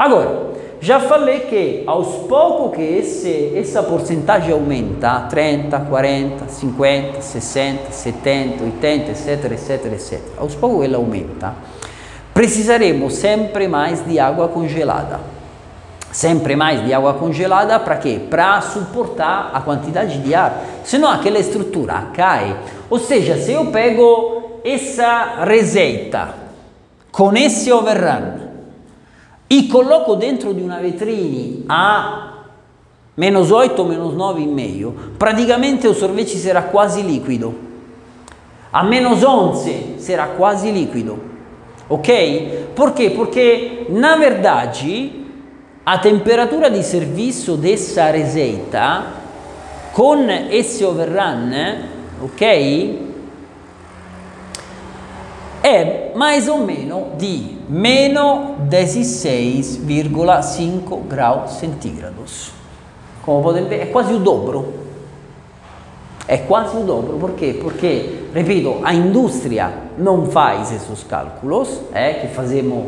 Agora, já falei que aos poucos que esse, essa porcentagem aumenta, 30, 40, 50, 60, 70, 80, etc, etc, etc, aos poucos ela aumenta, precisaremos sempre mais de água congelada. Sempre mais de água congelada para quê? Para suportar a quantidade de ar, senão aquela estrutura cai. Ou seja, se eu pego essa receita com esse overrun e coloco dentro di una vetrina a meno 8, meno 9 in meglio, praticamente o sorvete sarà quasi liquido. A meno 11 sarà quasi liquido. Ok? Perché? Perché na verdade a temperatura di servizio dessa receita con esse overrun, ok? È mais ou meno di meno 16,5 graus centígrados. Come potete vedere, è quasi il dobro. È quasi il dobro, perché? Perché, ripeto, a industria non fa esses cálculos eh, che, fazemos,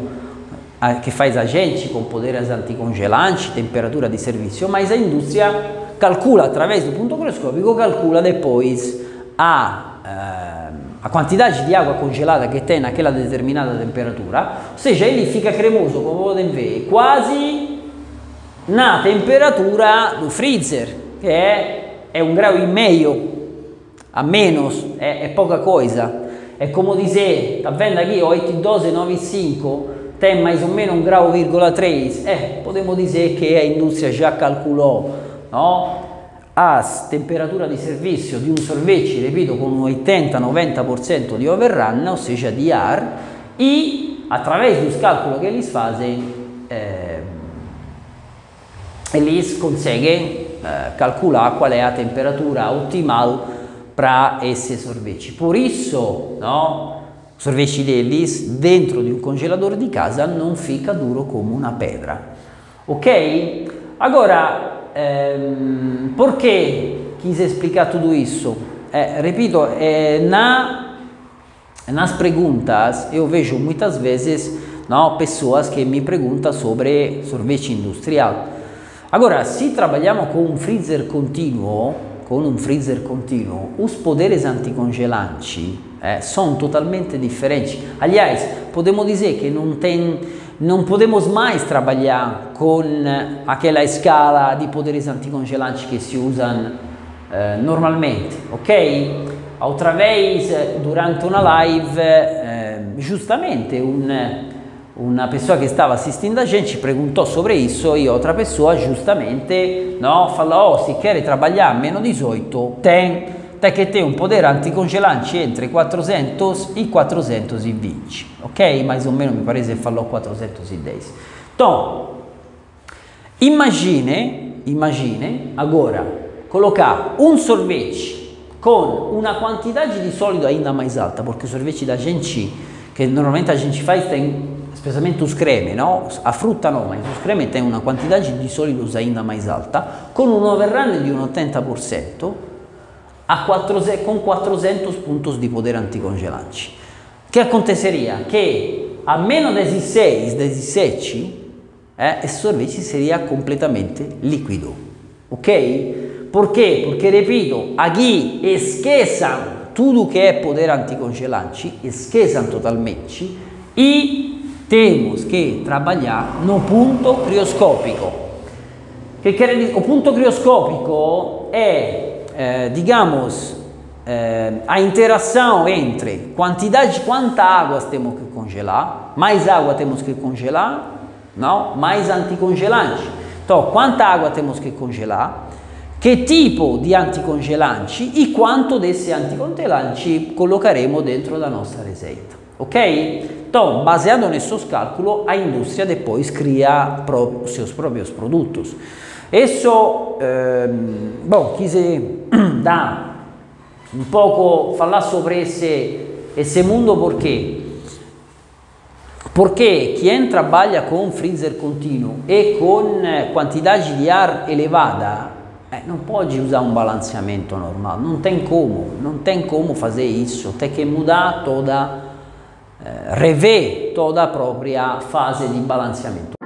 eh, che faz a gente com poderes anticongelantes, temperatura di servizio, ma a industria calcula attraverso il punto microscopico, calcula depois a... Eh, a quantidade de água congelada que tem naquela determinada temperatura, ou seja, ele fica cremoso, como podem ver, quase na temperatura do freezer, que é, é um grau e meio a menos, é, é pouca coisa. É como dizer, tá vendo aqui, 8,1295 tem mais ou menos um grau, 3. É, podemos dizer que a indústria já calculou, não? A temperatura di servizio di un sorvete, ripeto, con un 80-90% di overrun, o sea, di AR, e attraverso il calcolo che eles fazem, eh, eles conseguem eh, calcular qual é a temperatura ottimal para esse sorvete. Por isso, no, o sorvete deles dentro di un congelador di casa non fica duro come una pedra. Ok? Agora, ehm, perché quis explicar tudo isso? Eh, repito, eh, na, nas perguntas eu vejo muitas vezes não, pessoas que me perguntam sobre sorvete industrial. Agora, se trabalhamos com um freezer contínuo, com um freezer contínuo, os poderes anticongelantes eh, são totalmente diferentes. Aliás, podemos dizer que não tem non podemos mais trabalhar com aquela escala di poderes anticongelantes che si usano eh, normalmente, ok? Outra vez, durante una live, eh, giustamente un, una persona che stava assistendo a gente ci perguntou sobre isso e outra pessoa giustamente no, falou, oh, se quer trabalhar meno 18, tem até che tem um poder anticongelante entre 400 e 420, ok? Mais ou menos, me parece que falou 410. Então, imagine, imagine agora colocar um sorvete com uma quantidade de sólido ainda mais alta, porque o sorvete da gente, que normalmente a gente faz, tem especialmente os creme, no? a frutta não, mas os creme tem uma quantidade de sólidos ainda mais alta, com um overrun di un 80%, a 400, com 400 pontos de poder anticongelante. Que aconteceria? Que a menos 16, 17, eh, esse sorvete seria completamente líquido. Ok? Quê? Porque, repito, aqui esqueçam tudo que é poder anticongelante, esqueçam totalmente e temos que trabalhar no ponto crioscópico. Que quer o ponto crioscópico é eh, digamos, eh, a interação entre quantidade, quanta água temos que congelar, mais água temos que congelar, não? mais anticongelante. Então, quanta água temos que congelar, que tipo de anticongelante e quanto desse anticongelante colocaremos dentro da nossa receita. Ok? Então, baseado nesses cálculos, a indústria depois cria os seus próprios produtos. Isso, eh, bom, quis dar um pouco, falar sobre esse, esse mundo porque porque quem trabalha com freezer contínuo e com quantidade de ar elevada eh, não pode usar um balanceamento normal, não tem como, não tem como fazer isso, tem que mudar toda, eh, rever toda a própria fase de balanceamento.